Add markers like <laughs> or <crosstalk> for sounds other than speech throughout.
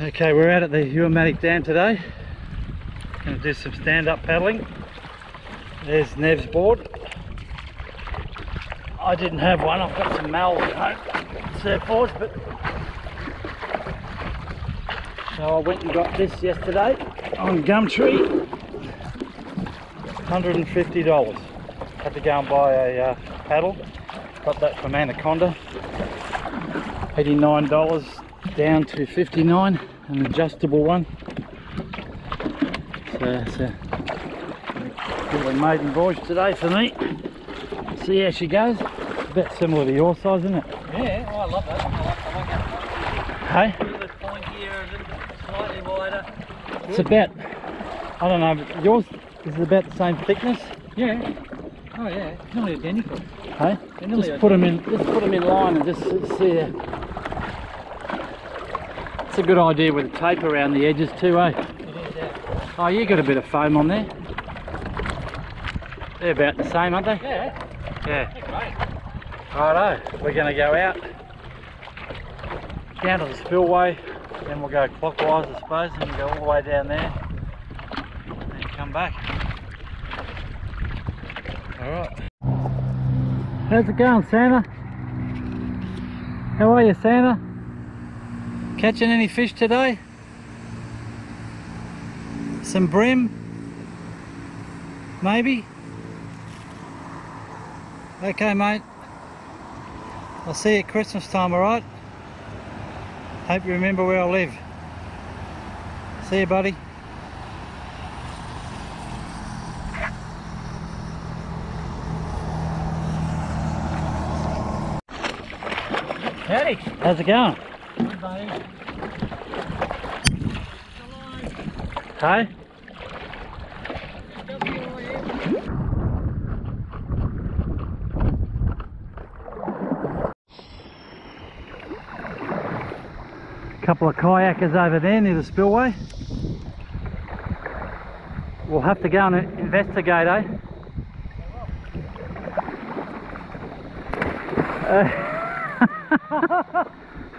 Okay, we're out at the Ewen Maddock Dam today. To do some stand-up paddling. There's Nev's board. I didn't have one. I've got some Mal at home surfboards, but so I went and got this yesterday on Gumtree. $150. Had to go and buy a uh, paddle. Got that from Anaconda. $89 down to 59 an adjustable one. So it's a bit of a maiden voyage today for me. See how she goes. a bit similar to your size, isn't it? Yeah, oh, I love that. I like, I like that. Hey? A bit a bit slightly wider. It's about, I don't know, yours is about the same thickness? Yeah. Oh yeah, it's nearly identical. Hey? Just put them in, just put them in line and just see. It's a good idea with the tape around the edges too, eh? It is, yeah. Oh, you got a bit of foam on there. They're about the same, aren't they? Yeah, Yeah. they're great. Righto, we're going to go out down to the spillway, then we'll go clockwise, I suppose, and go all the way down there, and come back. All right. How's it going, Santa? How are you, Santa? Catching any fish today? Some bream? Maybe? Okay, mate. I'll see you at Christmas time, alright? Hope you remember where I live. See you, buddy. Howdy. How's it going? Buddy. Hey? couple of kayakers over there near the spillway. We'll have to go and investigate, eh? Uh, <laughs>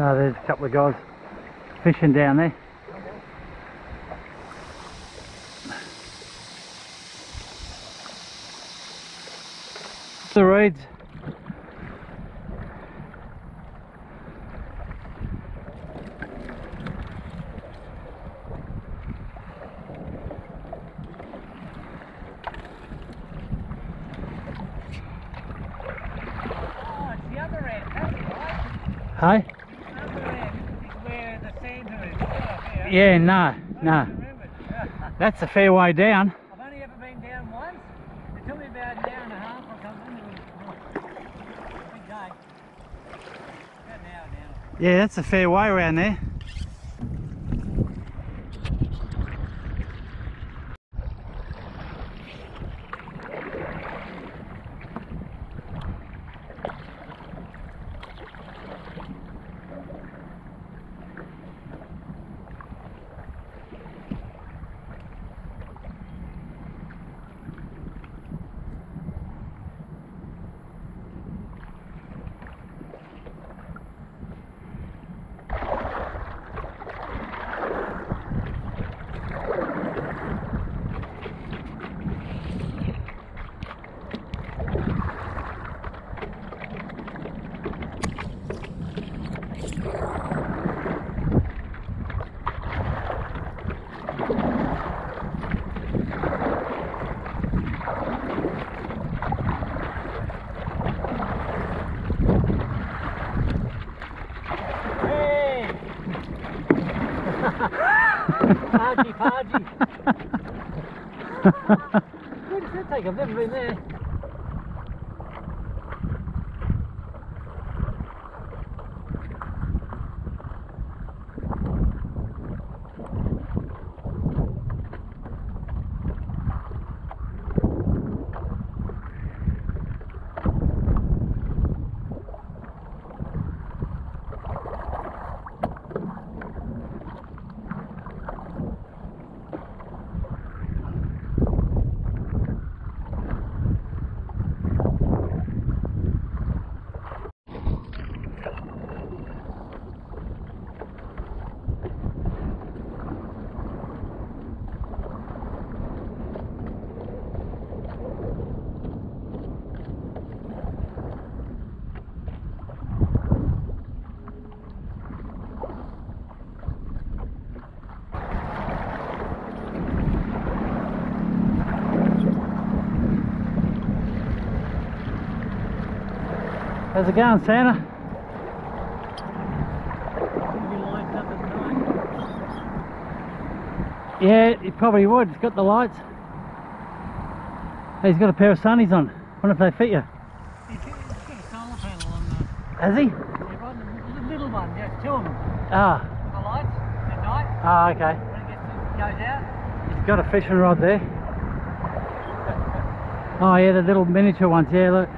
Oh, there's a couple of guys fishing down there. The reeds. Oh, it's the other end, that's right. Hey? The other end is where the centre is. Oh, yeah. No, no. That's a fair way down. I've only ever been down once. It took me about an hour and a half or something. It was oh, big day. About an hour now. Yeah, that's a fair way around there. Hey! Pargy. Where does that take? I've never been there. How's it going, Santa? Yeah, he probably would. He's got the lights. He's got a pair of sunnies on. Wonder if they fit you. He's got a solar panel on the, Has he? yeah, the, little one. Yeah, two of them. Ah, The lights at night ah, okay. when it goes out. He's got a fishing rod there. <laughs> Oh yeah, the little miniature ones. Yeah, look.